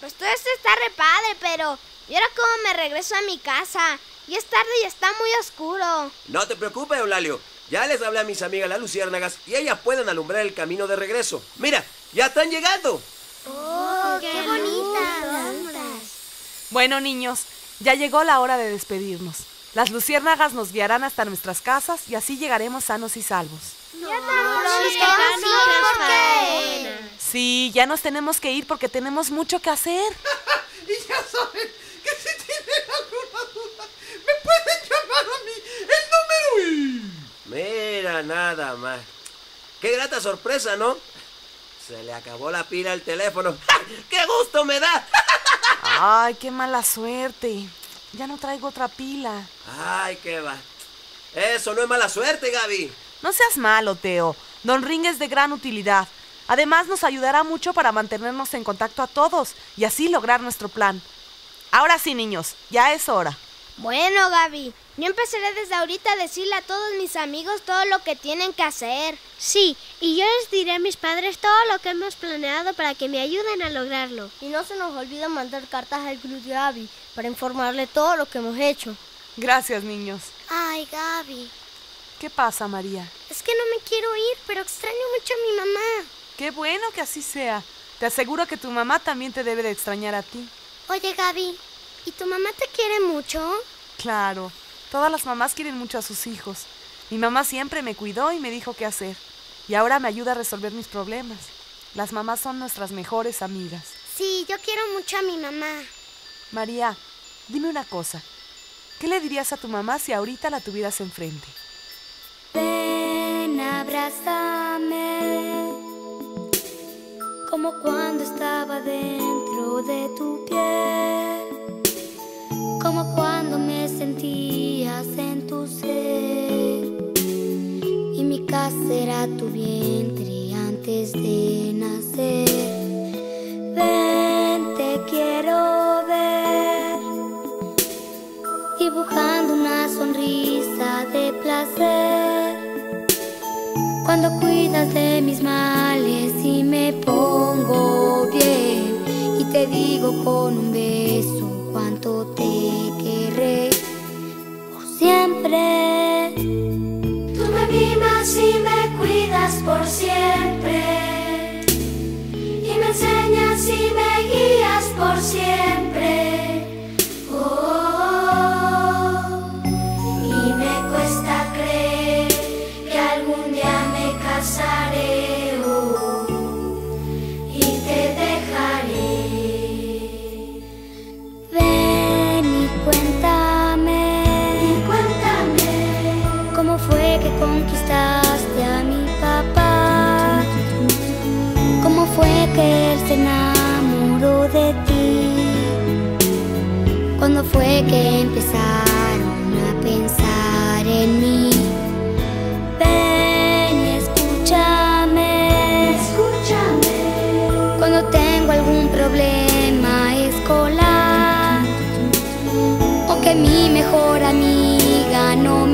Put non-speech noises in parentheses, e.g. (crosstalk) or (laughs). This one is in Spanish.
Pues todo esto está re padre, pero ¿y ahora cómo me regreso a mi casa? Y es tarde y está muy oscuro. No te preocupes, Eulalio. Ya les hablé a mis amigas las luciérnagas y ellas pueden alumbrar el camino de regreso. Mira, ya están llegando. ¡Oh, qué, bonitas! Bueno, niños, ya llegó la hora de despedirnos. Las luciérnagas nos guiarán hasta nuestras casas y así llegaremos sanos y salvos. No, ¿por qué? Ya nos tenemos que ir porque tenemos mucho que hacer. (laughs) y ya saben que si tienen alguna duda, me pueden llamar a mí el número y... Mira, nada más. Qué grata sorpresa, ¿no? Se le acabó la pila al teléfono. (laughs) ¡Qué gusto me da! (laughs) Ay, qué mala suerte. Ya no traigo otra pila. Ay, qué va. Eso no es mala suerte, Gaby. No seas malo, Teo. Don Ring es de gran utilidad. Además, nos ayudará mucho para mantenernos en contacto a todos y así lograr nuestro plan. Ahora sí, niños, ya es hora. Bueno, Gaby, yo empezaré desde ahorita a decirle a todos mis amigos todo lo que tienen que hacer. Sí, y yo les diré a mis padres todo lo que hemos planeado para que me ayuden a lograrlo. Y no se nos olvide mandar cartas al club de Gaby para informarle todo lo que hemos hecho. Gracias, niños. Ay, Gaby. ¿Qué pasa, María? Es que no me quiero ir, pero extraño mucho a mi mamá. Qué bueno que así sea. Te aseguro que tu mamá también te debe de extrañar a ti. Oye, Gaby, ¿y tu mamá te quiere mucho? Claro, todas las mamás quieren mucho a sus hijos. Mi mamá siempre me cuidó y me dijo qué hacer. Y ahora me ayuda a resolver mis problemas. Las mamás son nuestras mejores amigas. Sí, yo quiero mucho a mi mamá. María, dime una cosa. ¿Qué le dirías a tu mamá si ahorita la tuvieras enfrente? Ven, abrázame, como cuando estaba dentro de tu piel, como cuando me sentías en tu ser, y mi casa era tu vientre antes de nacer. Ven, te quiero ver, dibujando una sonrisa de placer. Cuando cuidas de mis males y me pongo bien y te digo con un beso cuánto te querré por siempre. Tú me mimas y me cuidas por siempre y me enseñas y me guías por siempre. Que empezaron a pensar en mí. Ven escúchame. Escúchame. Cuando tengo algún problema escolar o que mi mejor amiga no